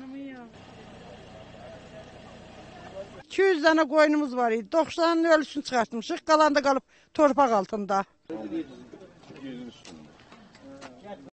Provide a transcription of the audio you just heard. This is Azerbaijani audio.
Tanımıyor. 200 tane koyunumuz var idi. 90'ın ölüsünü çıkartmışıq. Kalan da kalıp torpaq altında.